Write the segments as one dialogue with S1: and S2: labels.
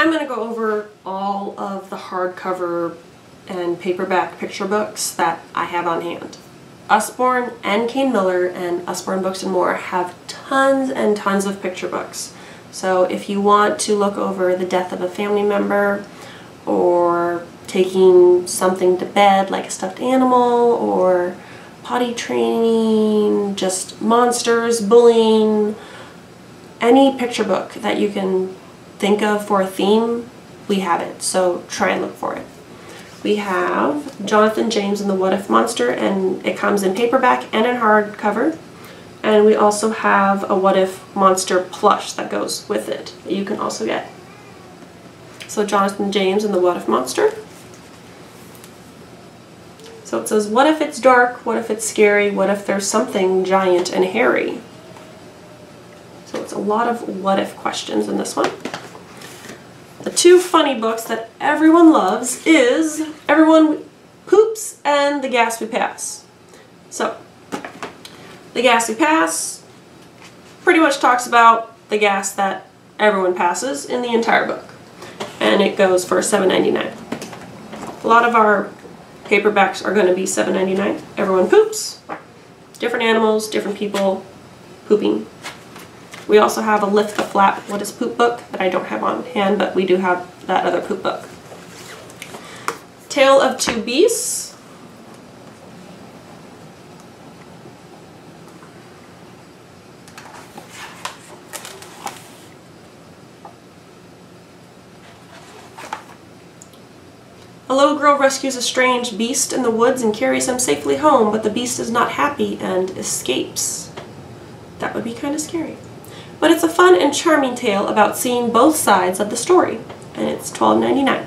S1: I'm going to go over all of the hardcover and paperback picture books that I have on hand. Usborne and Kane Miller and Usborne Books and More have tons and tons of picture books. So if you want to look over the death of a family member or taking something to bed like a stuffed animal or potty training, just monsters, bullying, any picture book that you can think of for a theme, we have it. So try and look for it. We have Jonathan James and the What If Monster, and it comes in paperback and in hardcover. And we also have a What If Monster plush that goes with it that you can also get. So Jonathan James and the What If Monster. So it says, what if it's dark? What if it's scary? What if there's something giant and hairy? So it's a lot of what if questions in this one. Two funny books that everyone loves is Everyone Poops and The Gas We Pass. So, The Gas We Pass pretty much talks about the gas that everyone passes in the entire book. And it goes for $7.99. A lot of our paperbacks are going to be $7.99. Everyone poops. Different animals, different people pooping. We also have a Lift the Flap What is Poop book that I don't have on hand, but we do have that other poop book. Tale of Two Beasts. A little girl rescues a strange beast in the woods and carries him safely home, but the beast is not happy and escapes. That would be kind of scary. But it's a fun and charming tale about seeing both sides of the story, and it's $12.99.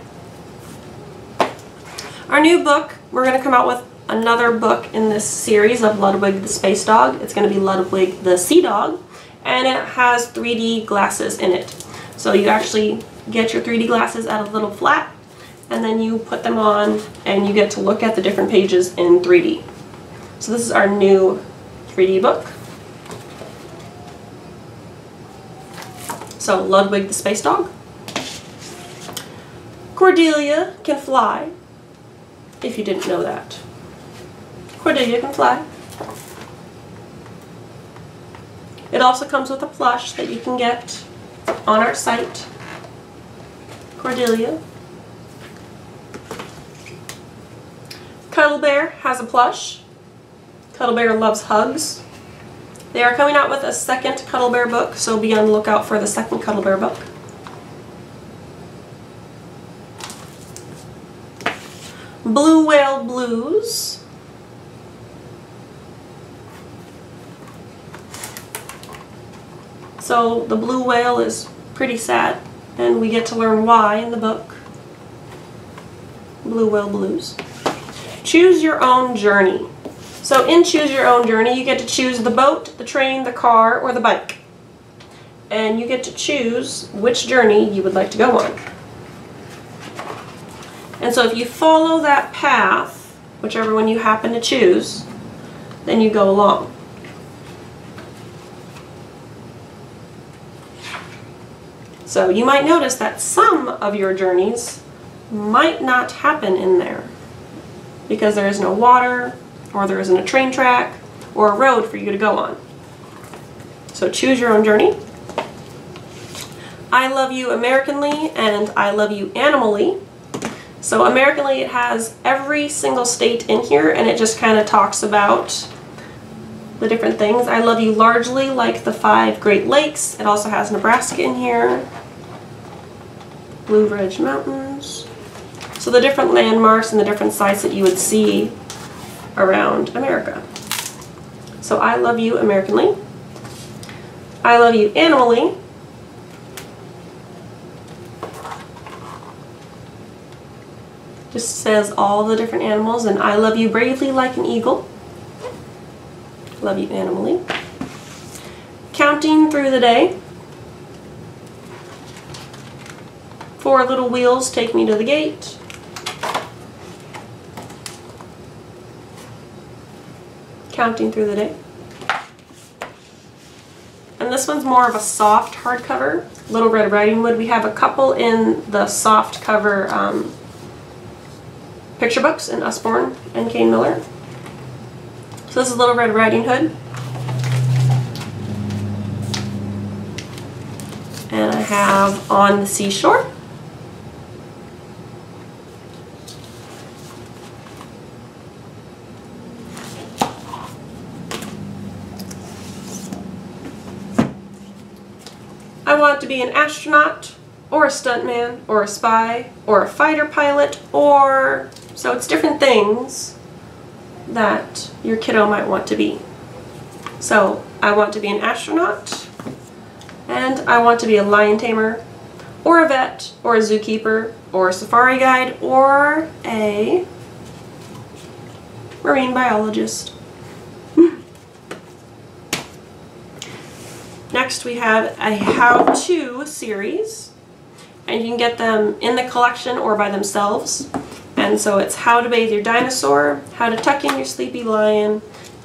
S1: Our new book, we're going to come out with another book in this series of Ludwig the Space Dog. It's going to be Ludwig the Sea Dog, and it has 3D glasses in it. So you actually get your 3D glasses at a little flat and then you put them on and you get to look at the different pages in 3D. So this is our new 3D book. So Ludwig the Space Dog. Cordelia can fly, if you didn't know that. Cordelia can fly. It also comes with a plush that you can get on our site. Cordelia. Cuddle Bear has a plush. Cuddle Bear loves hugs. They are coming out with a second Cuddle Bear book, so be on the lookout for the second Cuddle Bear book. Blue Whale Blues. So the blue whale is pretty sad, and we get to learn why in the book. Blue Whale Blues. Choose your own journey. So in Choose Your Own Journey, you get to choose the boat, the train, the car, or the bike. And you get to choose which journey you would like to go on. And so if you follow that path, whichever one you happen to choose, then you go along. So you might notice that some of your journeys might not happen in there because there is no water, or there isn't a train track, or a road for you to go on. So choose your own journey. I Love You Americanly and I Love You Animally. So Americanly it has every single state in here and it just kind of talks about the different things. I Love You Largely like the five Great Lakes. It also has Nebraska in here. Blue Ridge Mountains. So the different landmarks and the different sites that you would see around America. So I love you Americanly. I love you animally. Just says all the different animals and I love you bravely like an eagle. Love you animally. Counting through the day. Four little wheels take me to the gate. Counting through the day. And this one's more of a soft hardcover. Little Red Riding Hood. We have a couple in the soft cover um, picture books in Usborne and Kane Miller. So this is Little Red Riding Hood. And I have On the Seashore. I want to be an astronaut, or a stuntman, or a spy, or a fighter pilot, or... So it's different things that your kiddo might want to be. So I want to be an astronaut, and I want to be a lion tamer, or a vet, or a zookeeper, or a safari guide, or a marine biologist. Next we have a how-to series and you can get them in the collection or by themselves. And so it's how to bathe your dinosaur, how to tuck in your sleepy lion,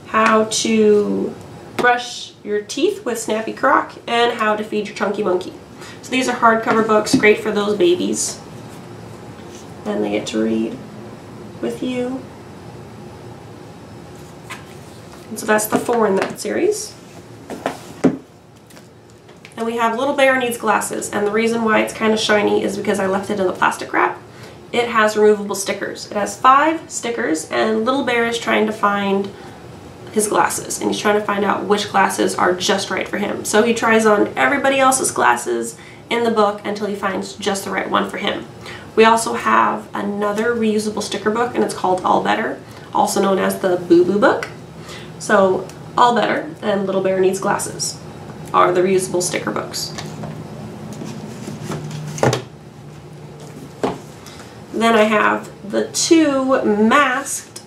S1: how to brush your teeth with Snappy Croc, and how to feed your chunky monkey. So these are hardcover books, great for those babies. And they get to read with you. And so that's the four in that series. And we have Little Bear Needs Glasses, and the reason why it's kind of shiny is because I left it in the plastic wrap. It has removable stickers. It has five stickers, and Little Bear is trying to find his glasses, and he's trying to find out which glasses are just right for him. So he tries on everybody else's glasses in the book until he finds just the right one for him. We also have another reusable sticker book, and it's called All Better, also known as the Boo Boo Book. So, All Better and Little Bear Needs Glasses are the reusable sticker books. Then I have the two masked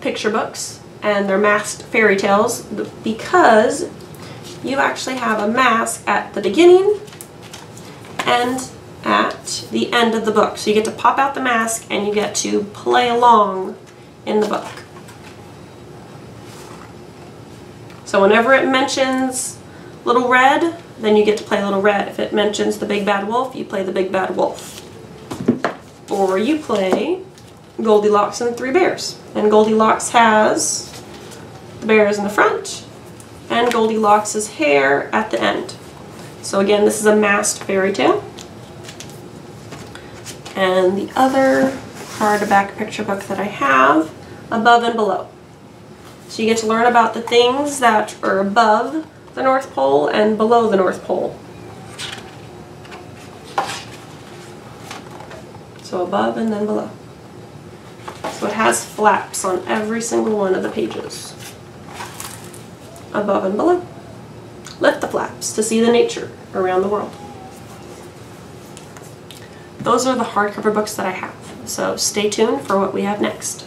S1: picture books and they're masked fairy tales because you actually have a mask at the beginning and at the end of the book. So you get to pop out the mask and you get to play along in the book. So whenever it mentions Little Red, then you get to play Little Red. If it mentions the Big Bad Wolf, you play the Big Bad Wolf. Or you play Goldilocks and Three Bears. And Goldilocks has the bears in the front and Goldilocks' hair at the end. So again, this is a masked fairy tale. And the other hardback picture book that I have, Above and Below. So you get to learn about the things that are above the North Pole and below the North Pole. So above and then below. So it has flaps on every single one of the pages. Above and below. Lift the flaps to see the nature around the world. Those are the hardcover books that I have. So stay tuned for what we have next.